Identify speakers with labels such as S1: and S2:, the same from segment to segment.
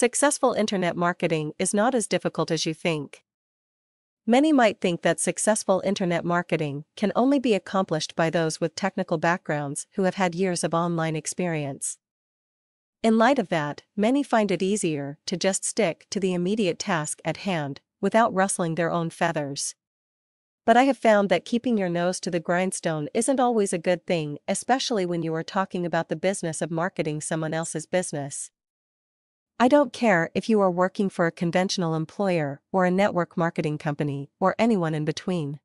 S1: Successful internet marketing is not as difficult as you think. Many might think that successful internet marketing can only be accomplished by those with technical backgrounds who have had years of online experience. In light of that, many find it easier to just stick to the immediate task at hand without rustling their own feathers. But I have found that keeping your nose to the grindstone isn't always a good thing, especially when you are talking about the business of marketing someone else's business. I don't care if you are working for a conventional employer or a network marketing company or anyone in between.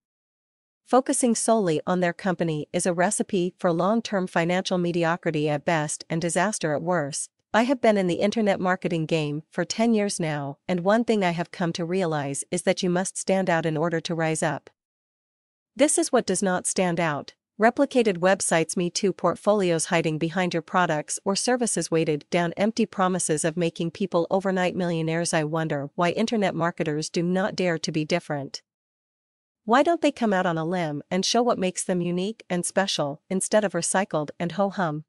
S1: Focusing solely on their company is a recipe for long term financial mediocrity at best and disaster at worst. I have been in the internet marketing game for 10 years now, and one thing I have come to realize is that you must stand out in order to rise up. This is what does not stand out. Replicated websites, Me Too portfolios hiding behind your products or services, weighted down empty promises of making people overnight millionaires. I wonder why internet marketers do not dare to be different. Why don't they come out on a limb and show what makes them unique and special instead of recycled and ho hum?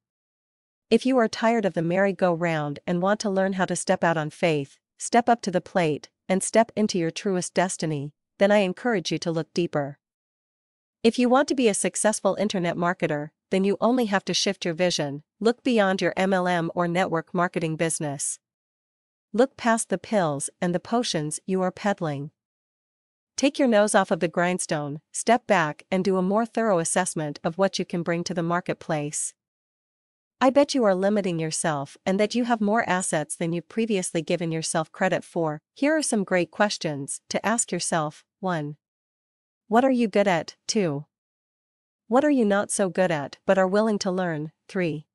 S1: If you are tired of the merry-go-round and want to learn how to step out on faith, step up to the plate, and step into your truest destiny, then I encourage you to look deeper. If you want to be a successful internet marketer, then you only have to shift your vision, look beyond your MLM or network marketing business. Look past the pills and the potions you are peddling. Take your nose off of the grindstone, step back and do a more thorough assessment of what you can bring to the marketplace. I bet you are limiting yourself and that you have more assets than you've previously given yourself credit for. Here are some great questions to ask yourself 1. What are you good at? 2. What are you not so good at but are willing to learn? 3.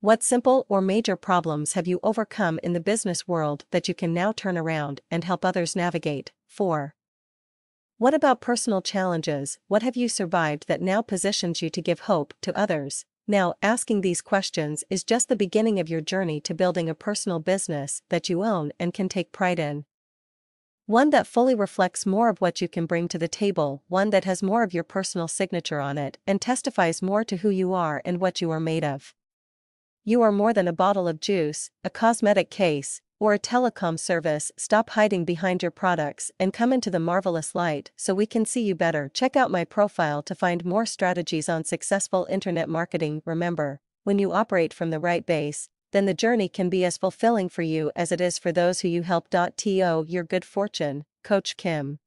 S1: What simple or major problems have you overcome in the business world that you can now turn around and help others navigate? 4. What about personal challenges? What have you survived that now positions you to give hope to others? Now, asking these questions is just the beginning of your journey to building a personal business that you own and can take pride in. One that fully reflects more of what you can bring to the table, one that has more of your personal signature on it and testifies more to who you are and what you are made of. You are more than a bottle of juice, a cosmetic case, or a telecom service, stop hiding behind your products and come into the marvelous light so we can see you better. Check out my profile to find more strategies on successful internet marketing. Remember, when you operate from the right base, then the journey can be as fulfilling for you as it is for those who you help. To your good fortune, Coach Kim.